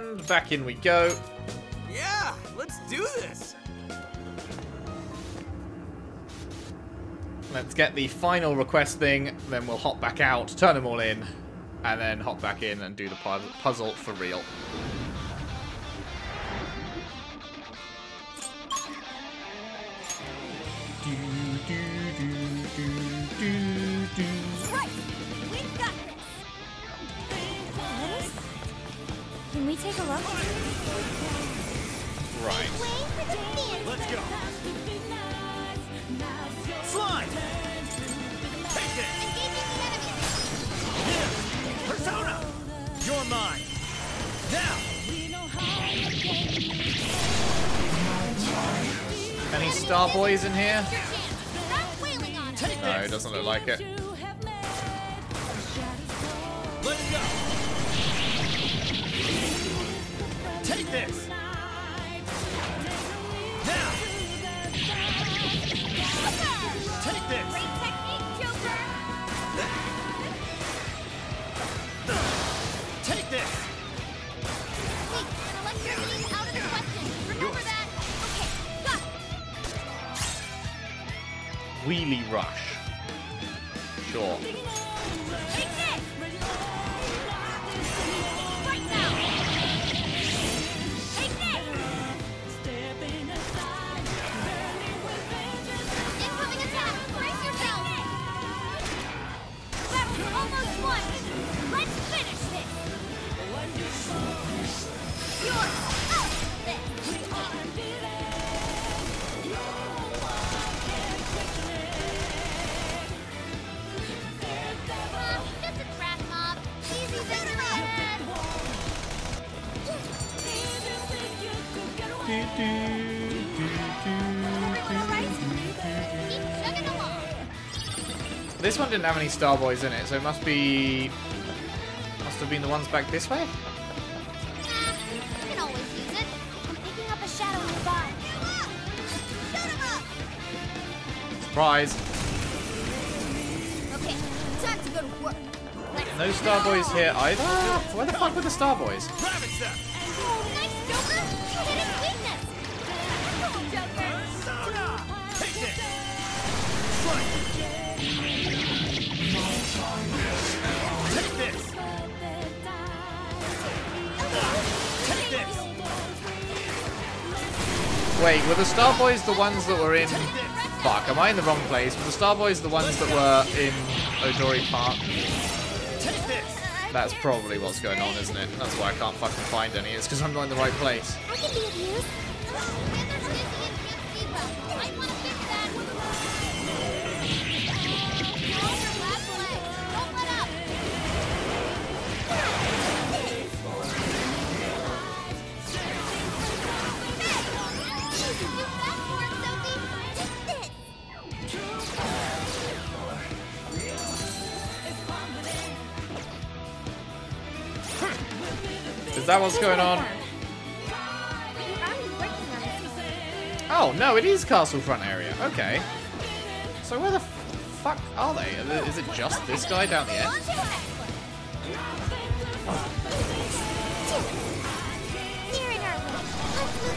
And back in we go. Yeah, let's do this. Let's get the final request thing, then we'll hop back out, turn them all in, and then hop back in and do the puzzle for real. Take a look? Right. Let's go. Slide. Take it. Yeah. Persona. You're mine. Now. Any Star Boys in here? Stop wailing on us. Take No, it doesn't look like it. Take this. Great technique, Joker. Take this. Wait, electricity's out of the question. Remember that? Okay, got it. Wheelie Rush. Sure. This one didn't have any Star Boys in it, so it must be... Must have been the ones back this way? Nah, you can always use it. I'm picking up a shadow nearby. Shoot him up! Surprise. Okay, time to go to work. Let's No Star Boys here either? Where the fuck were the Star Wait, were the Star Boys the ones that were in... Fuck, am I in the wrong place? Were the Star Boys the ones that were in Odori Park? That's probably what's going on, isn't it? That's why I can't fucking find any. It's because I'm not in the right place. That what's going on? Oh, no, it is Castle Front area. Okay. So where the fuck are they? Is it just this guy down the end?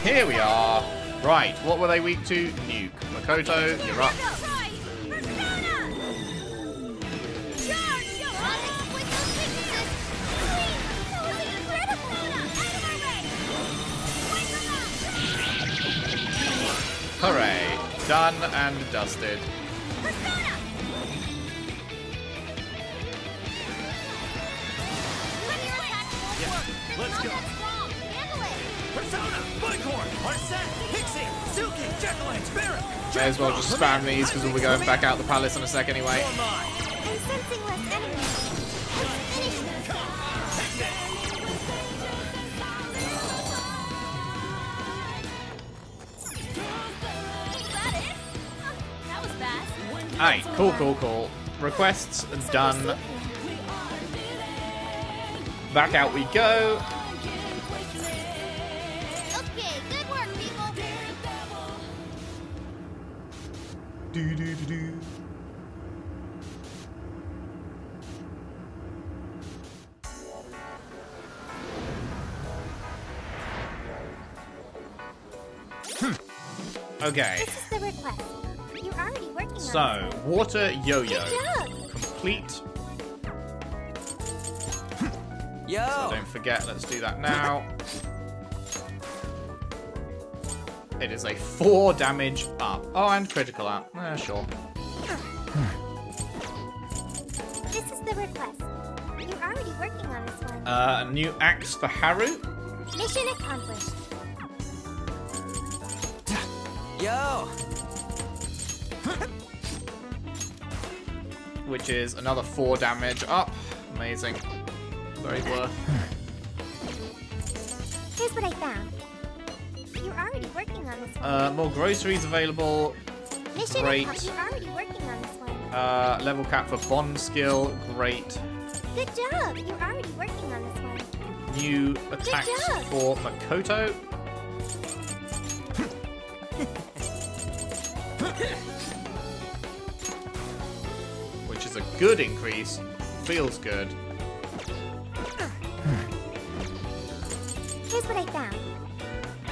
Here we are. Right, what were they weak to? Nuke. Makoto, you're up. And dusted. May as well just spam these because we'll be going back out the palace in a sec anyway. Alright, cool, cool, cool. Requests done. Back out we go. Water yo-yo. Complete. So Yo! don't forget, let's do that now. It is a 4 damage up. Oh, and critical up. Eh, sure. This is the request. You're already working on this one. Uh, a new axe for Haru. Mission accomplished. Yo! Which is another 4 damage up. Amazing. Very worth. Here's what I found. You're already working on this one. Uh, more groceries available. Mission great. You're already working on this one. Uh, level cap for bond skill. Great. Good job. You're already working on this one. New attacks for Makoto. Good increase. Feels good. Here's what I found.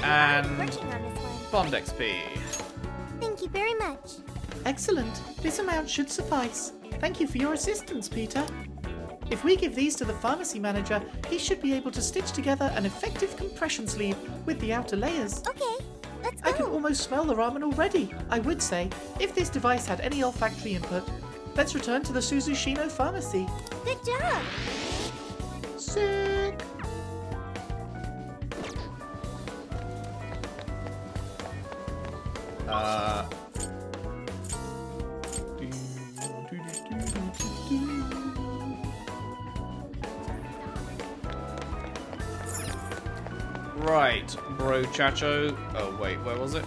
And Working on this one. bond XP. Thank you very much. Excellent. This amount should suffice. Thank you for your assistance, Peter. If we give these to the pharmacy manager, he should be able to stitch together an effective compression sleeve with the outer layers. Okay, let's go. I can almost smell the ramen already. I would say, if this device had any olfactory input, let's return to the Suzushino pharmacy. Good job. Sick. Uh. Right, bro chacho. Oh wait, where was it?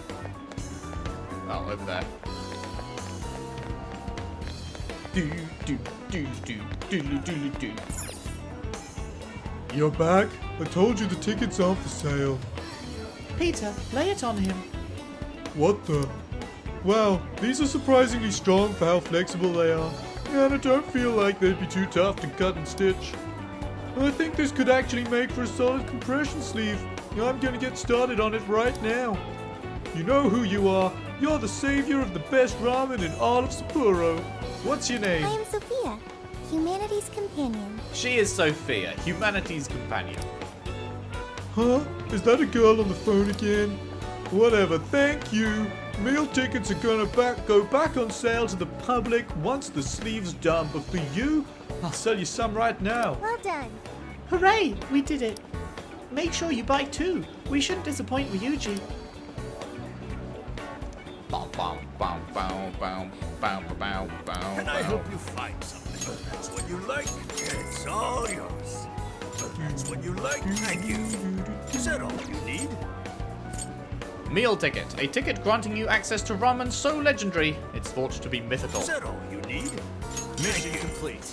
Oh, over there. Do do do do do do do do. You're back? I told you the tickets aren't for sale. Peter, lay it on him. What the? Wow, these are surprisingly strong for how flexible they are. And I don't feel like they'd be too tough to cut and stitch. I think this could actually make for a solid compression sleeve. I'm gonna get started on it right now. You know who you are. You're the savior of the best ramen in all of Sapporo. What's your name? I am Sophia, humanity's companion. She is Sophia, humanity's companion. Huh? Is that a girl on the phone again? Whatever, thank you. Meal tickets are gonna back go back on sale to the public once the sleeve's done, but for you, I'll sell you some right now. Well done. Hooray! We did it. Make sure you buy two. We shouldn't disappoint Ryuji. Bow, bow, bow, bow, bow, bow, bow, bow, And I bow. hope you find something. That's what you like, it's all yours. That's what you like, thank you. Is that all you need? Meal ticket. A ticket granting you access to ramen so legendary, it's thought to be mythical. Is that all you need? Mission complete.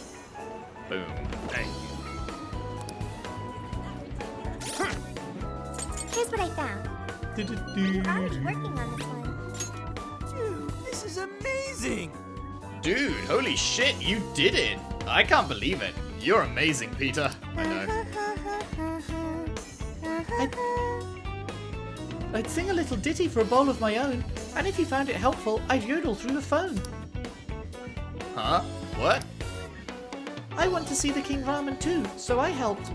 Boom. Thank you. Here's what I found. You're already working on this one. Dude, is amazing. Dude, holy shit, you did it! I can't believe it. You're amazing, Peter. I know. I'd sing a little ditty for a bowl of my own, and if you found it helpful, I'd yodel through the phone. Huh? What? I want to see the King Ramen too, so I helped.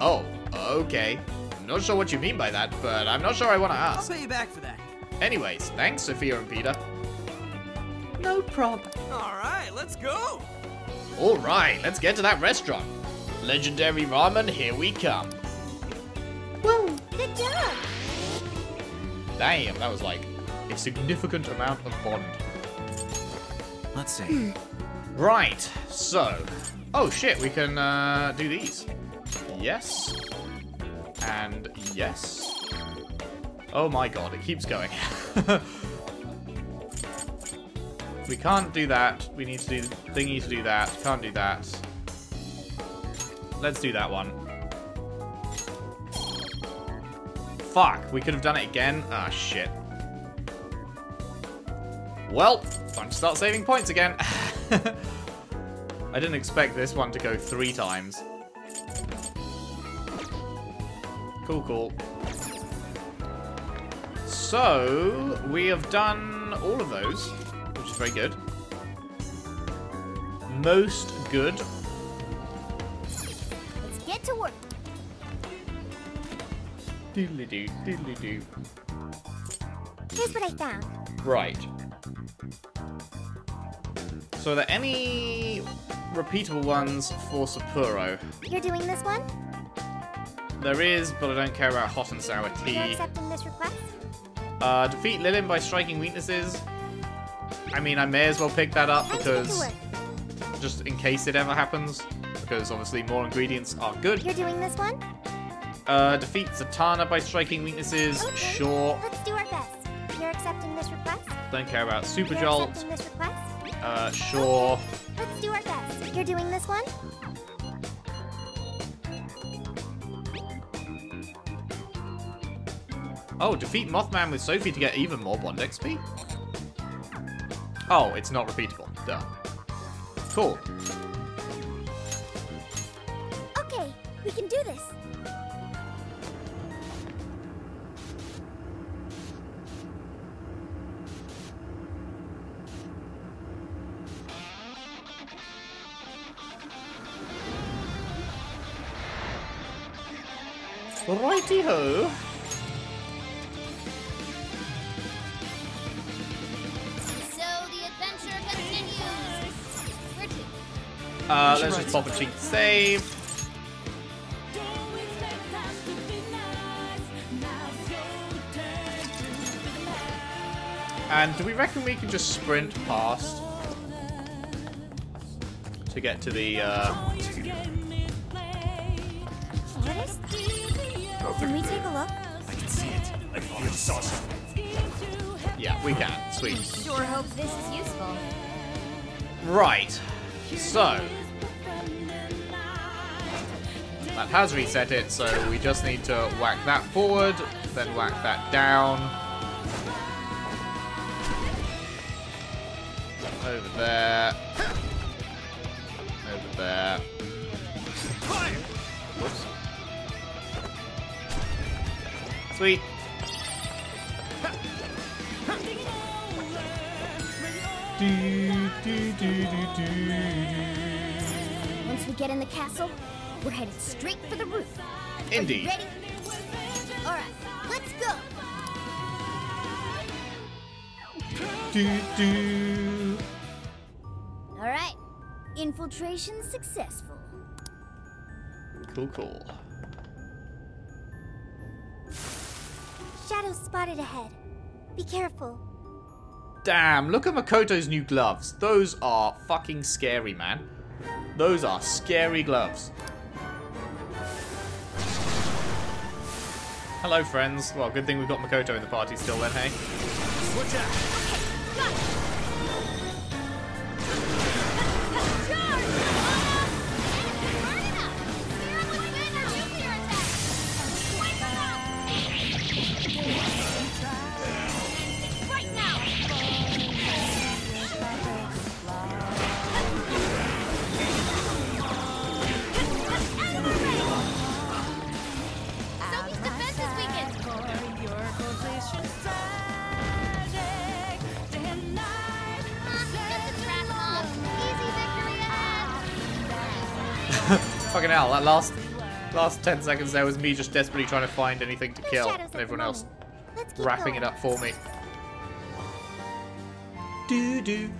Oh, okay. I'm not sure what you mean by that, but I'm not sure I want to ask. I'll pay you back for that. Anyways, thanks, Sophia and Peter. No problem. All right, let's go. Alright, let's get to that restaurant. Legendary ramen, here we come. Whoa! Good job. Damn, that was like a significant amount of bond. Let's see. Right, so. Oh shit, we can uh, do these. Yes. And yes. Oh my god, it keeps going. we can't do that. We need to do thingy to do that. Can't do that. Let's do that one. Fuck, we could have done it again. Ah, shit. Well, time to start saving points again. I didn't expect this one to go three times. Cool, cool. So, we have done all of those, which is very good. Most good. Let's get to work. Diddly doo, diddly doo. Here's what I found. Right. So, are there any repeatable ones for Sapporo? You're doing this one? There is, but I don't care about hot and sour tea. accepting this request? Uh, defeat Lilim by striking weaknesses. I mean, I may as well pick that up Time to get to because just in case it ever happens. Because obviously more ingredients are good. You're doing this one? Uh, defeat Setanta by striking weaknesses. Okay. Sure. Let's do our best. You're accepting this request? Don't care about Super You're Jolt. accepting this request? Uh, sure. Let's do our best. You're doing this one? Oh, defeat Mothman with Sophie to get even more Bond XP? Oh, it's not repeatable. Duh. Cool. Okay, we can do this. Righty Uh, let's just pop a cheat save. And do we reckon we can just sprint past to get to the? Uh... What is? Can we take a look? I can see it. I can feel saucy. Yeah, we can. Sweet. Sure hope this is useful. Right. So that has reset it. So we just need to whack that forward, then whack that down. Over there. Over there. Whoops. Sweet. Do, do, do, do, do. Once we get in the castle, we're headed straight for the roof. Indeed. ready? All right, let's go. Do, do. All right, infiltration successful. Cool, cool. Shadow spotted ahead. Be careful. Damn, look at Makoto's new gloves. Those are fucking scary, man. Those are scary gloves. Hello, friends. Well, good thing we've got Makoto in the party still then, hey? Watch out. Right hell, that last last 10 seconds there was me just desperately trying to find anything to kill, and everyone else moment. Let's keep wrapping going. it up for me. Do, do,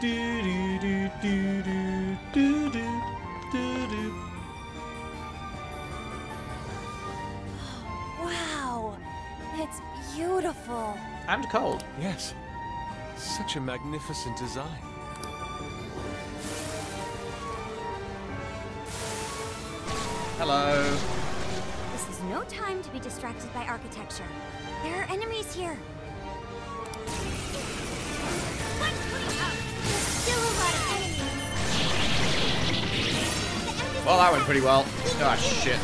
do, do, do, do, do, do, do, do, do. Wow, it's beautiful. And cold. Yes. Such a magnificent design. Hello. This is no time to be distracted by architecture. There are enemies here. Well, that went pretty well. Oh, shit.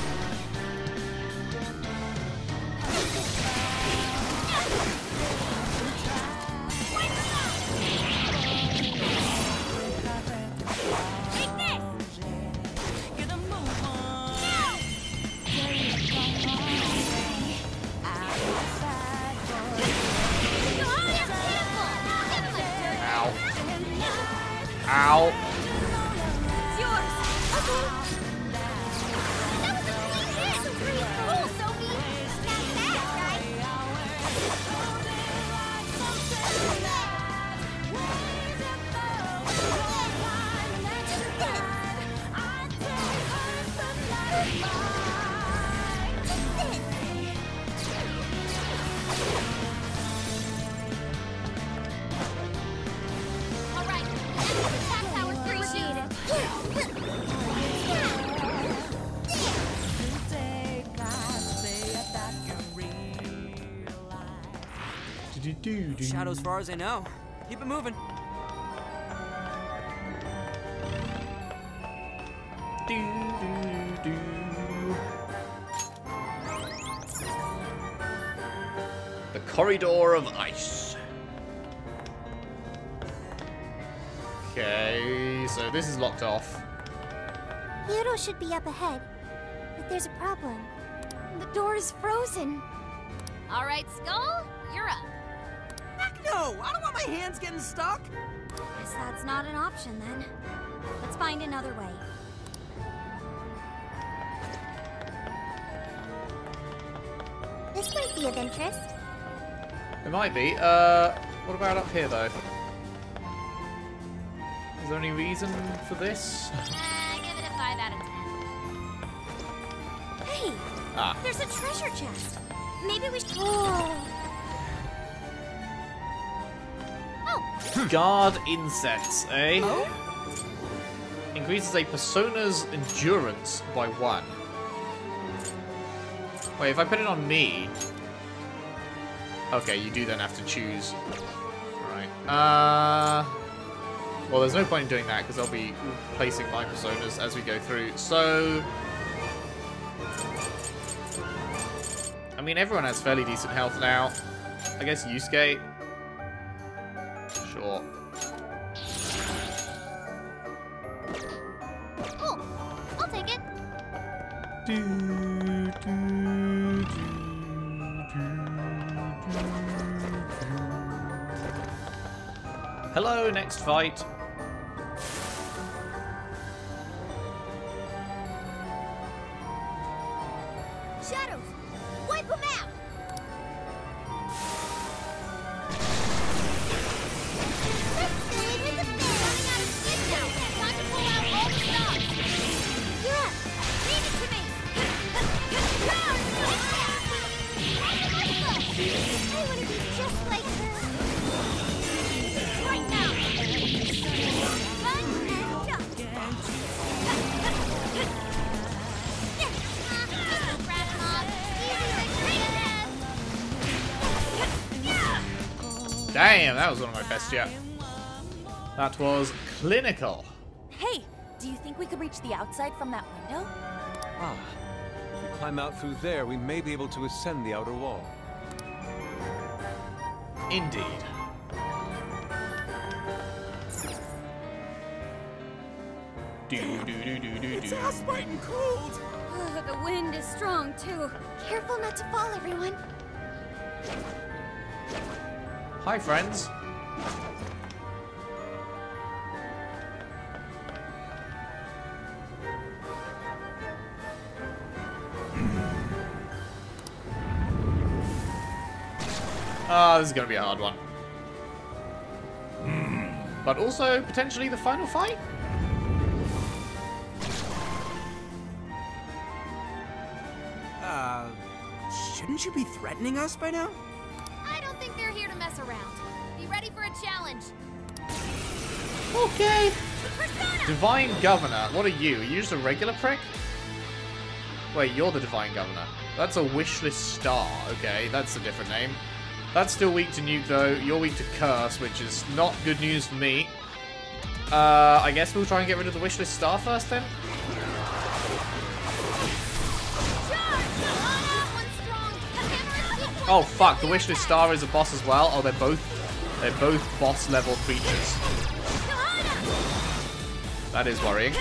Do-do-do-do. Shadow as far as I know. Keep it moving. The corridor of ice. Okay, so this is locked off. Hiro should be up ahead. But there's a problem. The door is frozen. All right, Skull, you're up. Heck no! I don't want my hands getting stuck. Guess that's not an option then. Let's find another way. This might be of interest. It might be. Uh, what about up here, though? Is there any reason for this? Uh, give it a 5 out of 10. Hey, Ah. there's a treasure chest. Maybe we should. Oh, Guard Incense, eh? Increases a persona's endurance by one. Wait, if I put it on me... Okay, you do then have to choose. Right. Uh... Well, there's no point in doing that, because I'll be placing my personas as we go through. So... I mean, everyone has fairly decent health now. I guess Yusuke. Hello, next fight. Shadows, that was one of my best yet. That was clinical. Hey, do you think we could reach the outside from that window? Ah. If we climb out through there, we may be able to ascend the outer wall. Indeed. Do do do do do It's do. ass-biting cold. Oh, the wind is strong too. Careful not to fall, everyone. Hi, friends. Ah, this is going to be a hard one. But also, potentially the final fight? Uh, shouldn't you be threatening us by now? To mess around. Be ready for a challenge. Okay. Persona! Divine Governor. What are you? Are you just a regular prick? Wait, you're the Divine Governor. That's a wishless star. Okay, that's a different name. That's still weak to nuke, though. You're weak to curse, which is not good news for me. Uh, I guess we'll try and get rid of the wishless star first, then? Oh fuck, the Wishless Star is a boss as well. Oh, they're both they're both boss level creatures. That is worrying.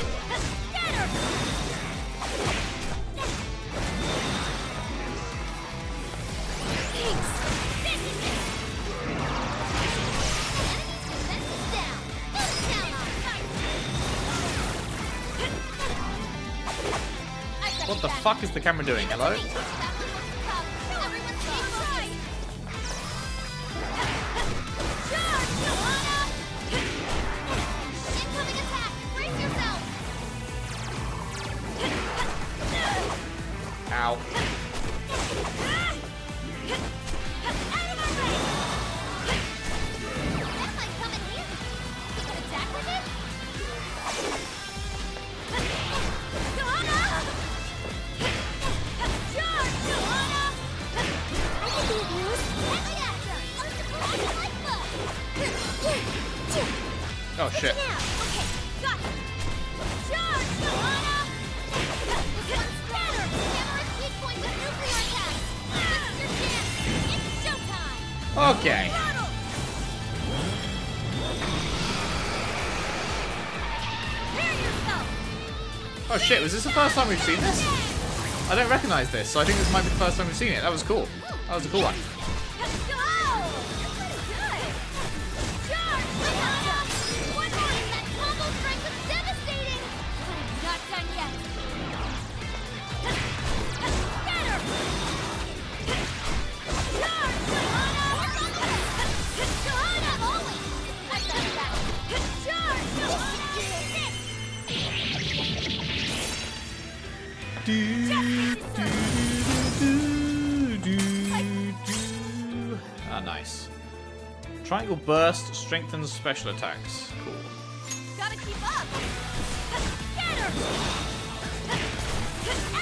What the fuck is the camera doing? Hello? Oh, Battle! Prepare yourself! Oh shit, was this the first time we've seen this? I don't recognize this, so I think this might be the first time we've seen it. That was cool. That was a cool one. Burst strengthens special attacks. Cool. Gotta keep up! Get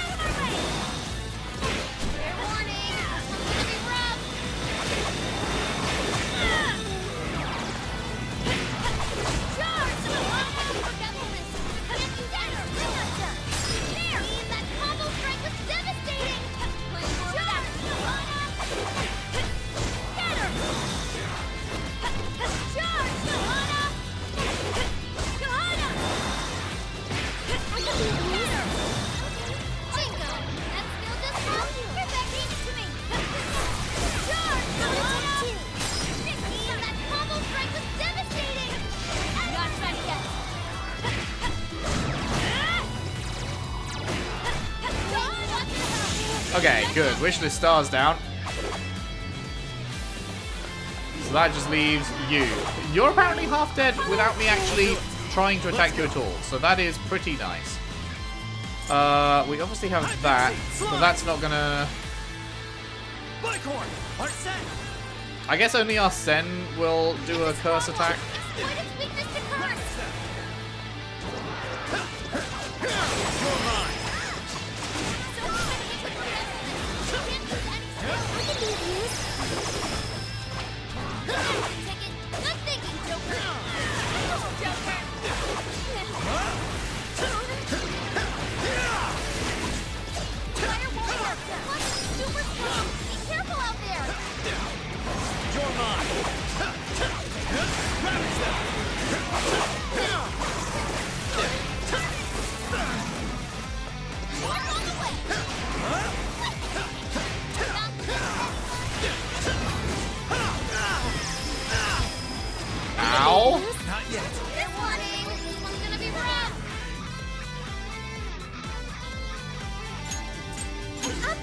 Wishless stars down. So that just leaves you. You're apparently half dead without me actually trying to attack you at all. So that is pretty nice. Uh, we obviously have that, but that's not gonna... I guess only Arsene will do a curse attack.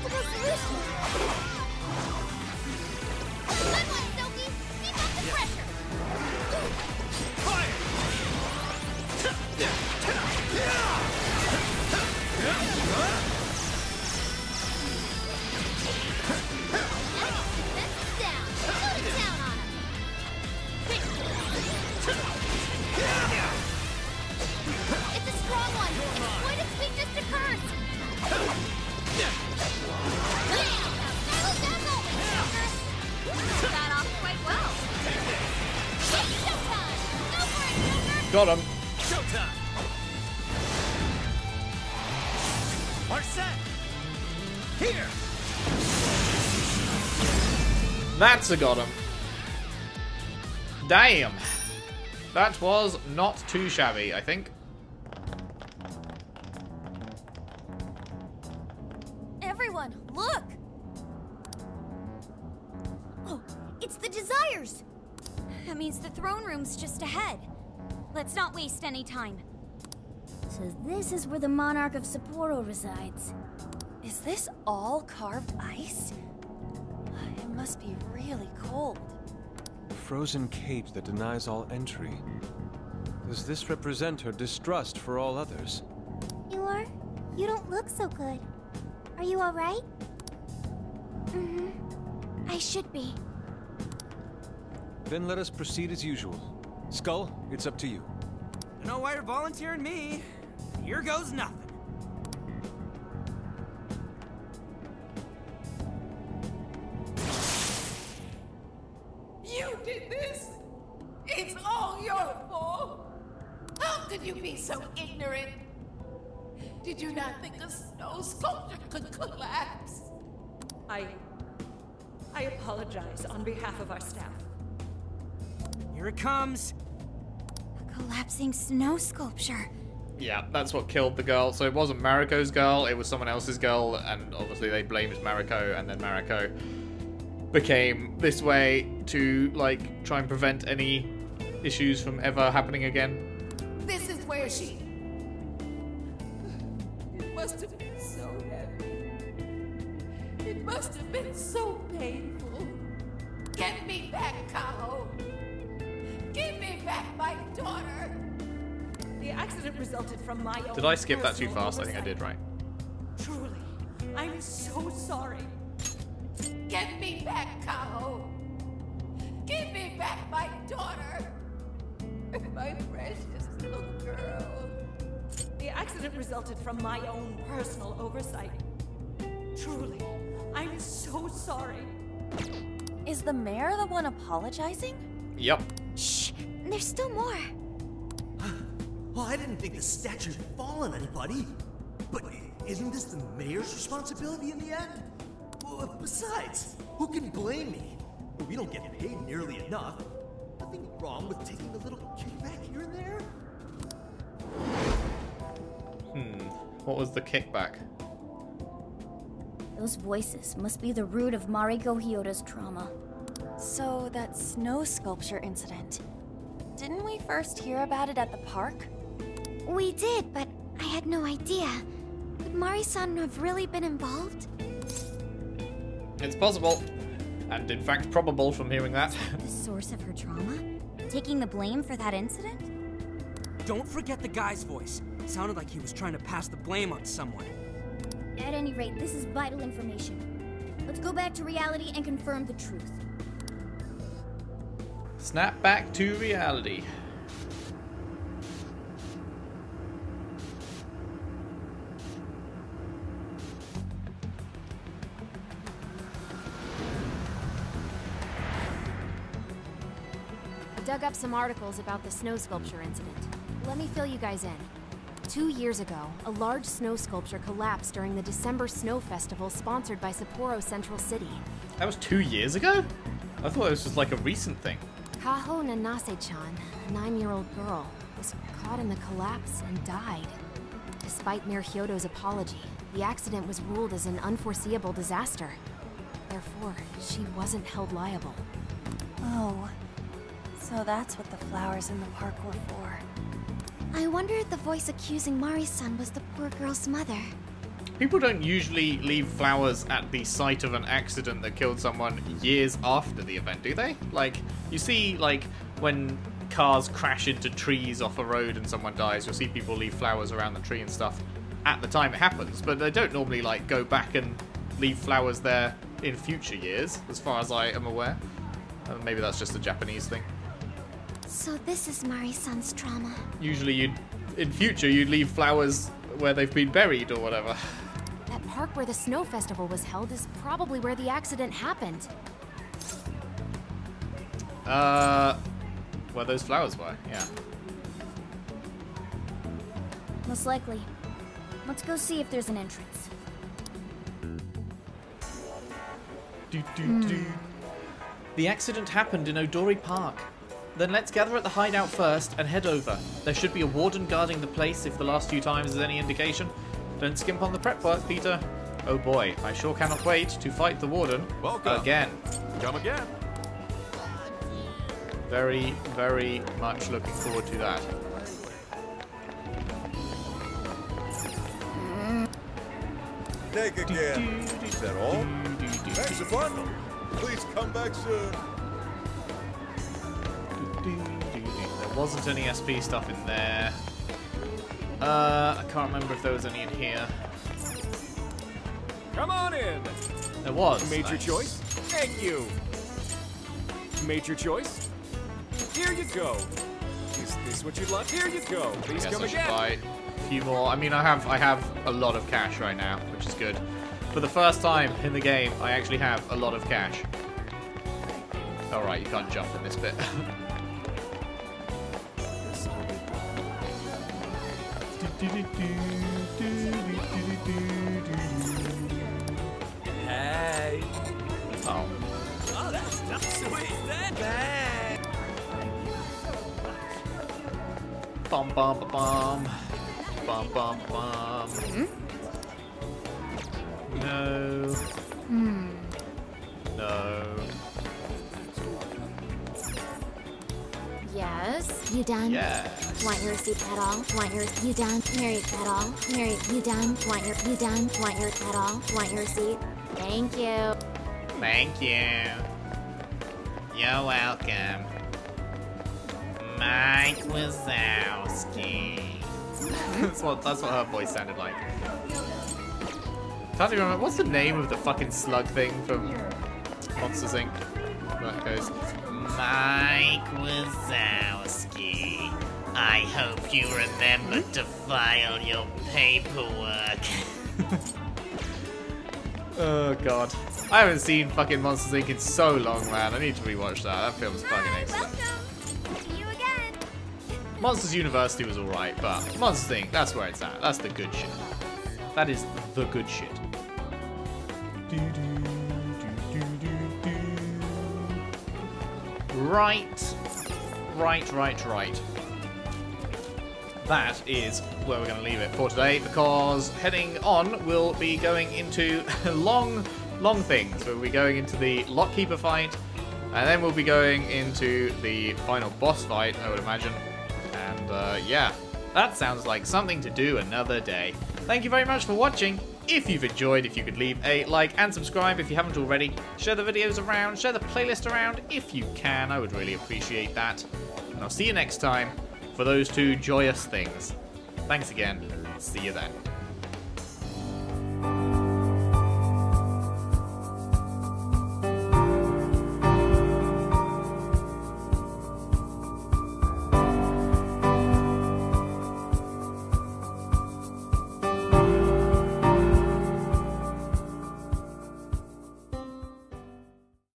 An That's a got him. Damn. That was not too shabby, I think. Everyone, look! Oh, it's the Desires! That means the throne room's just ahead. Let's not waste any time. So this is where the Monarch of Sapporo resides. Is this all carved ice? It must be really cold. A Frozen cage that denies all entry. Does this represent her distrust for all others? You are? You don't look so good. Are you alright? Mm-hmm. I should be. Then let us proceed as usual. Skull, it's up to you. Don't know why you're volunteering me. Here goes nothing. I. I apologize on behalf of our staff. Here it comes. A collapsing snow sculpture. Yeah, that's what killed the girl. So it wasn't Mariko's girl, it was someone else's girl, and obviously they blamed Mariko, and then Mariko became this way to, like, try and prevent any issues from ever happening again. This is where she. It must have must have been so painful. Get me back, Kaho. Give me back my daughter. The accident resulted from my own. Did I skip that too fast? I think I did, right? Truly, I'm so sorry. Get me back, Kaho. Give me back my daughter. My precious little girl. The accident resulted from my own personal oversight. Truly, I'm so sorry. Is the mayor the one apologizing? Yep. Shh, there's still more. Well, I didn't think the statue'd fall on anybody. But isn't this the mayor's responsibility in the end? Well, besides, who can blame me? We don't get paid nearly enough. Nothing wrong with taking a little kickback here and there. Hmm. What was the kickback? Those voices must be the root of Mariko Hyodo's trauma. So, that snow sculpture incident. Didn't we first hear about it at the park? We did, but I had no idea. Could Mari-san have really been involved? It's possible. And in fact, probable from hearing that. The source of her trauma? Taking the blame for that incident? Don't forget the guy's voice. Sounded like he was trying to pass the blame on someone. At any rate, this is vital information. Let's go back to reality and confirm the truth. Snap back to reality. I dug up some articles about the snow sculpture incident. Let me fill you guys in. Two years ago, a large snow sculpture collapsed during the December Snow Festival sponsored by Sapporo Central City. That was two years ago? I thought it was just like a recent thing. Kaho Nanase-chan, a nine-year-old girl, was caught in the collapse and died. Despite Mayor Hyodo's apology, the accident was ruled as an unforeseeable disaster. Therefore, she wasn't held liable. Oh. So that's what the flowers in the park were for. I wonder if the voice accusing Mari-san was the poor girl's mother. People don't usually leave flowers at the site of an accident that killed someone years after the event, do they? Like, you see, like, when cars crash into trees off a road and someone dies, you'll see people leave flowers around the tree and stuff at the time it happens, but they don't normally, like, go back and leave flowers there in future years, as far as I am aware. Uh, maybe that's just a Japanese thing. So this is Mari-san's trauma. Usually, you'd, in future, you'd leave flowers where they've been buried or whatever. That park where the snow festival was held is probably where the accident happened. Uh, where those flowers were, yeah. Most likely. Let's go see if there's an entrance. Do, do, do. The accident happened in Odori Park. Then let's gather at the hideout first and head over. There should be a warden guarding the place if the last few times is any indication. Don't skimp on the prep work, Peter. Oh boy, I sure cannot wait to fight the warden Welcome. again. Come again. Very, very much looking forward to that. snake again. Is that all? Thanks a bundle. Please come back soon. Wasn't any SP stuff in there. Uh, I can't remember if there was any in here. Come on in. There was. Made your nice. choice? Thank you. Made your choice? Here you go. Is this what you'd like? Here you go. Please come I again. buy a few more. I mean, I have I have a lot of cash right now, which is good. For the first time in the game, I actually have a lot of cash. All right, you can't jump in this bit. Hey. Oh. Oh, that's not sweet. That bad. Bum bum ba, bum. Bum bum bum. No. Hmm. You done? Yes. Want your receipt at all? Want your you done? Here at all? Here you done? Want your you done? Want your at all? Want your receipt? Thank you. Thank you. You're welcome. Mike Wazowski. that's what that's what her voice sounded like. Can't remember what's the name of the fucking slug thing from Monsters Inc. That goes. Mike Wazowski. I hope you remember to file your paperwork. oh god. I haven't seen fucking Monsters Inc. in so long, man. I need to rewatch that. That film's fucking excellent. See you again. Monsters University was alright, but Monsters Inc., that's where it's at. That's the good shit. That is the good shit. Right. Right, right, right. That is where we're going to leave it for today because heading on, we'll be going into long, long things. We'll be going into the Lockkeeper fight, and then we'll be going into the final boss fight, I would imagine. And uh, yeah, that sounds like something to do another day. Thank you very much for watching. If you've enjoyed, if you could leave a like and subscribe if you haven't already. Share the videos around, share the playlist around if you can. I would really appreciate that. And I'll see you next time for those two joyous things. Thanks again. See you then.